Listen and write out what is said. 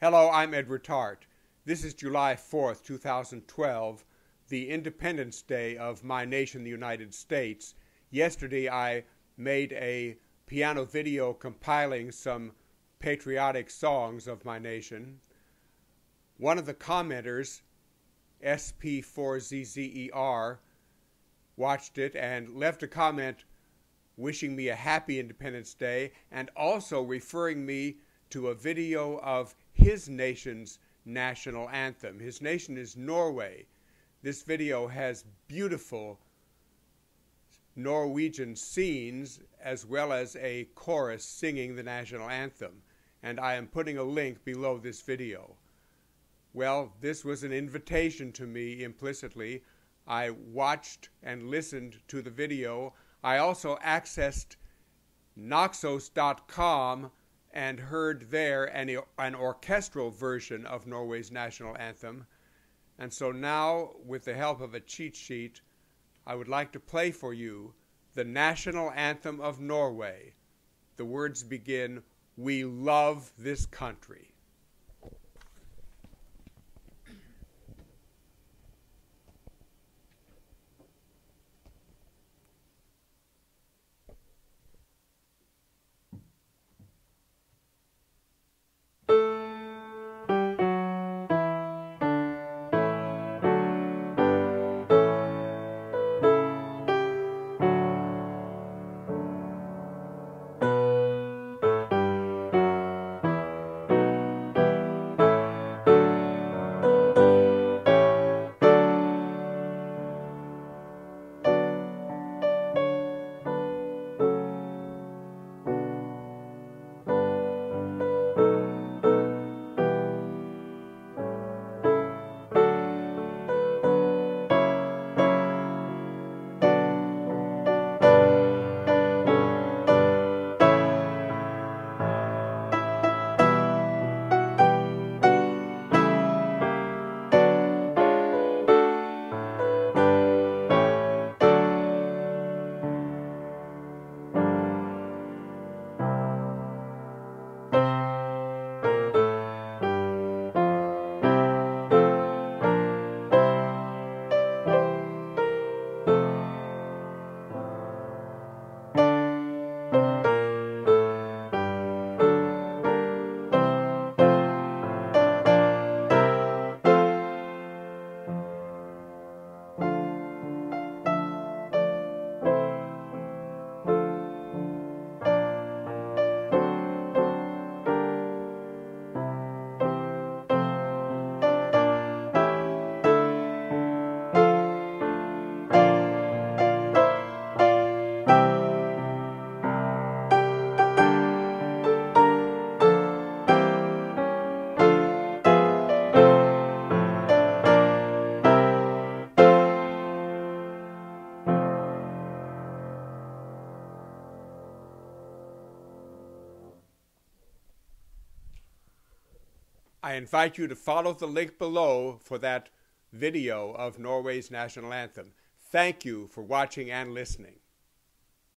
Hello, I'm Edward Tarte. This is July 4th, 2012, the Independence Day of my nation, the United States. Yesterday I made a piano video compiling some patriotic songs of my nation. One of the commenters, SP4ZZER, watched it and left a comment wishing me a happy Independence Day and also referring me to a video of his nation's national anthem. His nation is Norway. This video has beautiful Norwegian scenes as well as a chorus singing the national anthem. And I am putting a link below this video. Well, this was an invitation to me implicitly. I watched and listened to the video. I also accessed Naxos.com and heard there an, an orchestral version of Norway's national anthem. And so now, with the help of a cheat sheet, I would like to play for you the national anthem of Norway. The words begin, We love this country. I invite you to follow the link below for that video of Norway's national anthem. Thank you for watching and listening.